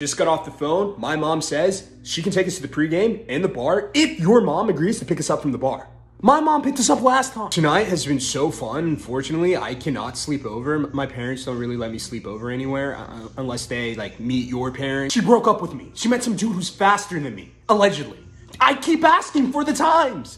Just got off the phone. My mom says she can take us to the pregame and the bar if your mom agrees to pick us up from the bar. My mom picked us up last time. Tonight has been so fun. Unfortunately, I cannot sleep over. My parents don't really let me sleep over anywhere uh, uh, unless they like meet your parents. She broke up with me. She met some dude who's faster than me, allegedly. I keep asking for the times.